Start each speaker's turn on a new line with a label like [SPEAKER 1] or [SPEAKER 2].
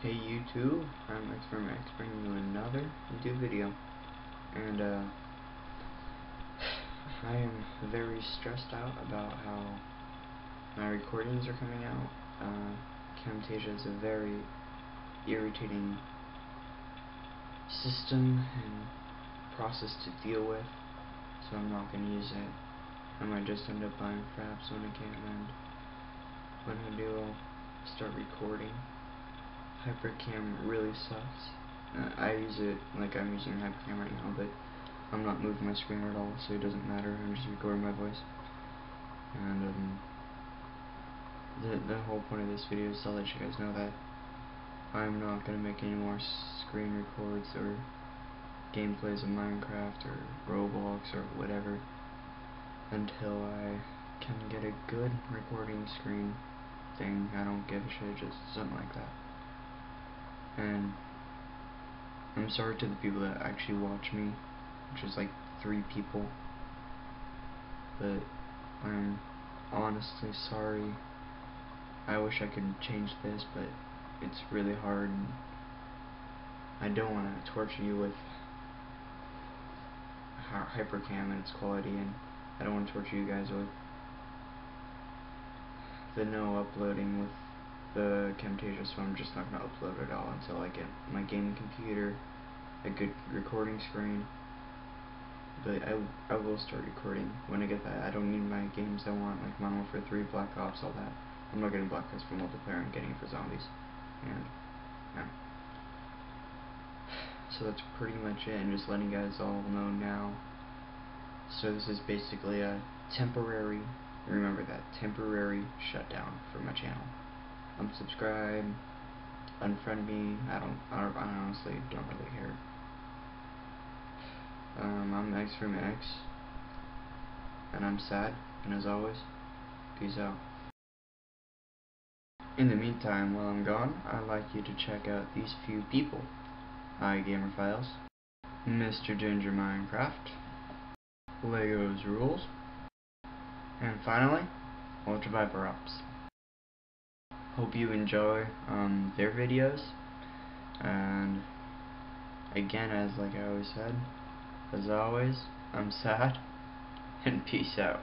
[SPEAKER 1] Hey YouTube, I'm X from X bringing you another YouTube video. And uh I am very stressed out about how my recordings are coming out. Uh Camtasia is a very irritating system and process to deal with. So I'm not gonna use it. I might just end up buying fraps when I can and when I do I'll start recording. Hypercam really sucks. Uh, I use it like I'm using Hypercam right now, but I'm not moving my screen at all, so it doesn't matter. I'm just recording my voice. And um, the the whole point of this video is to let you guys know that I'm not gonna make any more screen records or gameplays of Minecraft or Roblox or whatever until I can get a good recording screen thing. I don't give a shit, just something like that. And I'm sorry to the people that actually watch me, which is like three people. But I'm honestly sorry. I wish I could change this, but it's really hard. And I don't want to torture you with hypercam and its quality, and I don't want to torture you guys with the no uploading with the Camtasia, so I'm just not going to upload it all until I get my gaming computer, a good recording screen. But I, I will start recording when I get that. I don't need my games I want, like Modern Warfare 3, Black Ops, all that. I'm not getting Black Ops for multiplayer, I'm getting it for zombies. And, yeah. So that's pretty much it, and just letting you guys all know now. So this is basically a temporary, remember that, temporary shutdown for my channel unsubscribe, unfriend me. I don't, I, I honestly don't really care. Um, I'm X from X, and I'm sad. And as always, peace out. In the meantime, while I'm gone, I'd like you to check out these few people. iGamer Files, Mr. Ginger Minecraft, Legos Rules, and finally, Ultra Viper Ops hope you enjoy um, their videos. And again as like I always said as always I'm sad and peace out